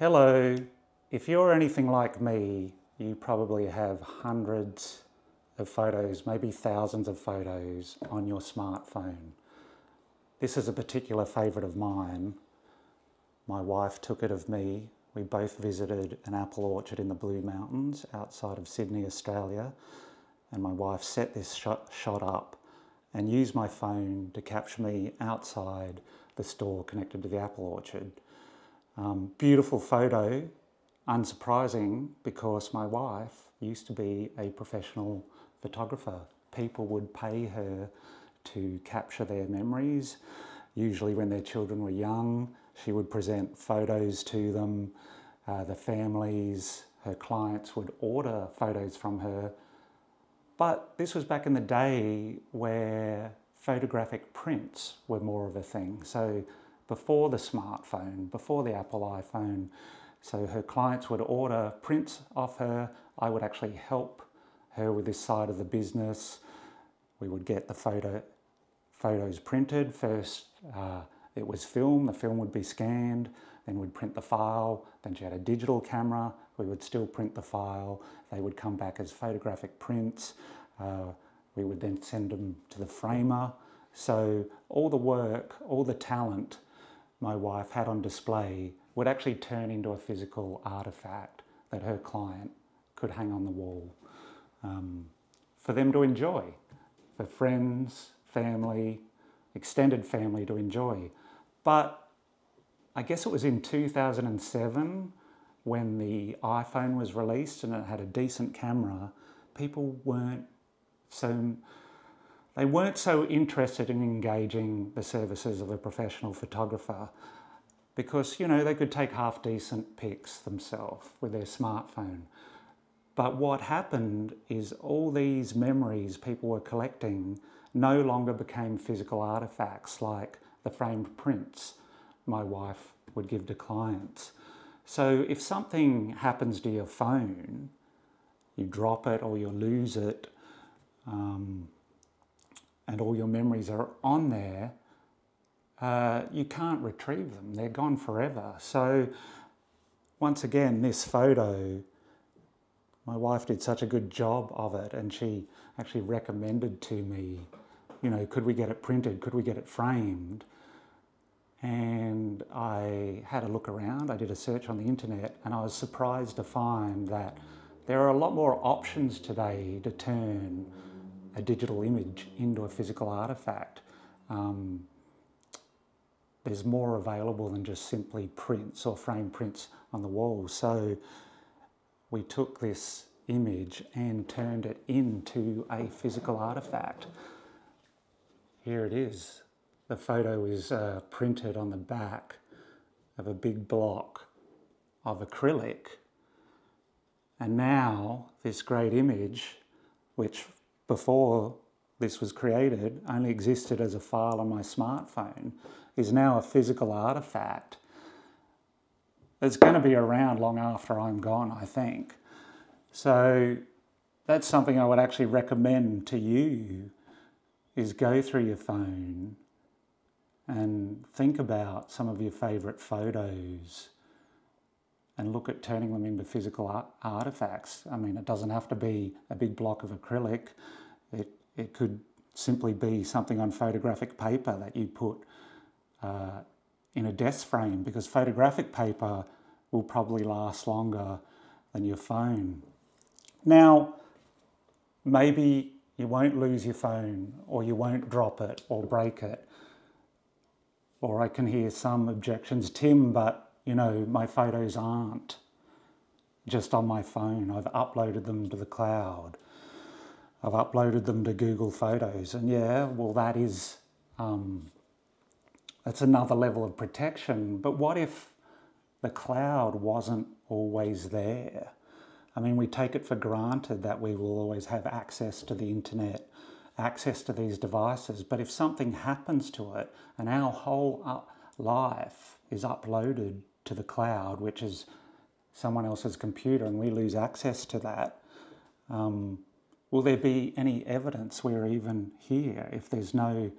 Hello. If you're anything like me, you probably have hundreds of photos, maybe thousands of photos on your smartphone. This is a particular favourite of mine. My wife took it of me. We both visited an apple orchard in the Blue Mountains outside of Sydney, Australia, and my wife set this shot, shot up and used my phone to capture me outside the store connected to the apple orchard. Um, beautiful photo, unsurprising because my wife used to be a professional photographer. People would pay her to capture their memories. Usually, when their children were young, she would present photos to them. Uh, the families, her clients would order photos from her. But this was back in the day where photographic prints were more of a thing. So before the smartphone, before the Apple iPhone. So her clients would order prints off her. I would actually help her with this side of the business. We would get the photo photos printed. First, uh, it was film. The film would be scanned. Then we'd print the file. Then she had a digital camera. We would still print the file. They would come back as photographic prints. Uh, we would then send them to the framer. So all the work, all the talent my wife had on display would actually turn into a physical artifact that her client could hang on the wall um, for them to enjoy, for friends, family, extended family to enjoy. But I guess it was in 2007 when the iPhone was released and it had a decent camera, people weren't so they weren't so interested in engaging the services of a professional photographer because, you know, they could take half decent pics themselves with their smartphone. But what happened is all these memories people were collecting no longer became physical artifacts like the framed prints my wife would give to clients. So if something happens to your phone, you drop it or you lose it, um, and all your memories are on there, uh, you can't retrieve them. They're gone forever. So, once again, this photo, my wife did such a good job of it, and she actually recommended to me, you know, could we get it printed? Could we get it framed? And I had a look around, I did a search on the internet, and I was surprised to find that there are a lot more options today to turn a digital image into a physical artifact. Um, there's more available than just simply prints or frame prints on the wall. So we took this image and turned it into a physical artifact. Here it is. The photo is uh, printed on the back of a big block of acrylic. And now this great image, which before this was created only existed as a file on my smartphone is now a physical artifact It's going to be around long after I'm gone, I think. So that's something I would actually recommend to you is go through your phone and think about some of your favourite photos and look at turning them into physical art artifacts. I mean, it doesn't have to be a big block of acrylic. It, it could simply be something on photographic paper that you put uh, in a desk frame because photographic paper will probably last longer than your phone. Now, maybe you won't lose your phone or you won't drop it or break it. Or I can hear some objections, Tim, but you know, my photos aren't just on my phone. I've uploaded them to the cloud. I've uploaded them to Google Photos. And yeah, well, that is, um, that's another level of protection. But what if the cloud wasn't always there? I mean, we take it for granted that we will always have access to the internet, access to these devices. But if something happens to it and our whole uh, life is uploaded to the cloud, which is someone else's computer, and we lose access to that, um, will there be any evidence we're even here if there's no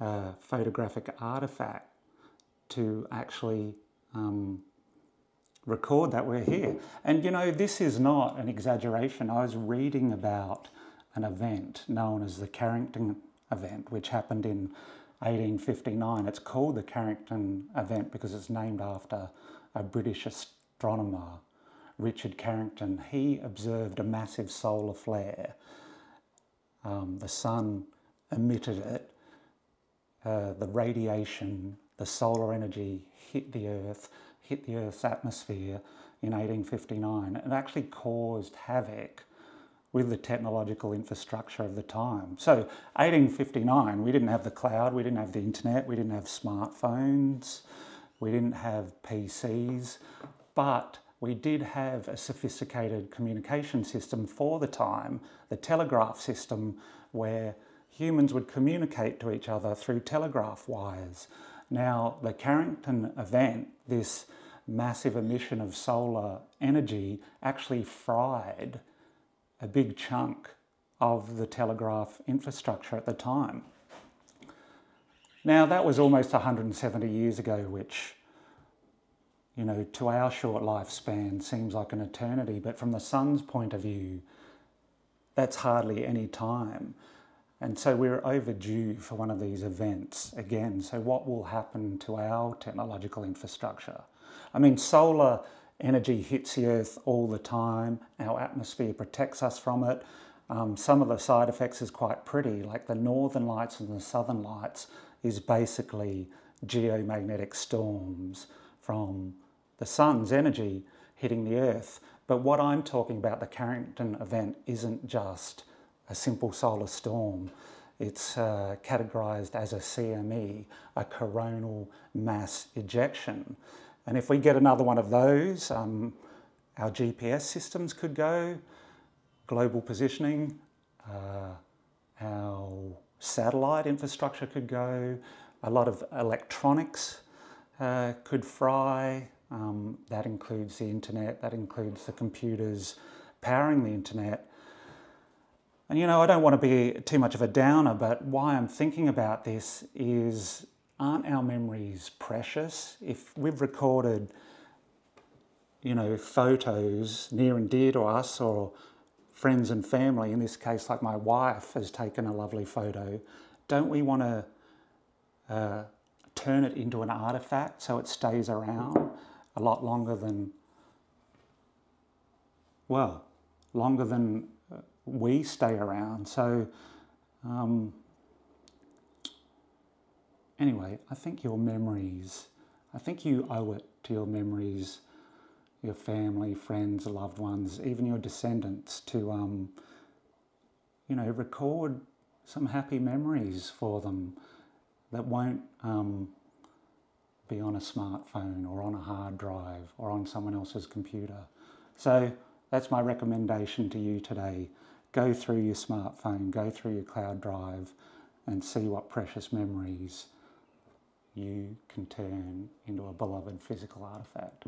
uh, photographic artifact to actually um, record that we're here. And you know, this is not an exaggeration. I was reading about an event known as the Carrington event, which happened in 1859. It's called the Carrington event because it's named after a British astronomer, Richard Carrington. He observed a massive solar flare. Um, the sun emitted it. Uh, the radiation, the solar energy hit the Earth, hit the Earth's atmosphere in 1859. It actually caused havoc with the technological infrastructure of the time. So 1859, we didn't have the cloud, we didn't have the internet, we didn't have smartphones, we didn't have PCs, but we did have a sophisticated communication system for the time, the telegraph system, where humans would communicate to each other through telegraph wires. Now, the Carrington event, this massive emission of solar energy, actually fried a big chunk of the telegraph infrastructure at the time. Now, that was almost 170 years ago, which, you know, to our short lifespan seems like an eternity, but from the sun's point of view, that's hardly any time. And so we're overdue for one of these events again. So, what will happen to our technological infrastructure? I mean, solar energy hits the earth all the time. Our atmosphere protects us from it. Um, some of the side effects is quite pretty, like the northern lights and the southern lights is basically geomagnetic storms from the sun's energy hitting the earth. But what I'm talking about, the Carrington event, isn't just a simple solar storm. It's uh, categorized as a CME, a coronal mass ejection. And if we get another one of those, um, our GPS systems could go, global positioning, uh, our satellite infrastructure could go, a lot of electronics uh, could fry. Um, that includes the internet, that includes the computers powering the internet. And you know, I don't want to be too much of a downer, but why I'm thinking about this is aren't our memories precious? If we've recorded, you know, photos near and dear to us or friends and family, in this case, like my wife has taken a lovely photo, don't we want to uh, turn it into an artifact so it stays around a lot longer than, well, longer than uh, we stay around? So, um, Anyway, I think your memories, I think you owe it to your memories, your family, friends, loved ones, even your descendants to, um, you know, record some happy memories for them that won't um, be on a smartphone or on a hard drive or on someone else's computer. So that's my recommendation to you today. Go through your smartphone, go through your cloud drive and see what precious memories you can turn into a beloved physical artifact.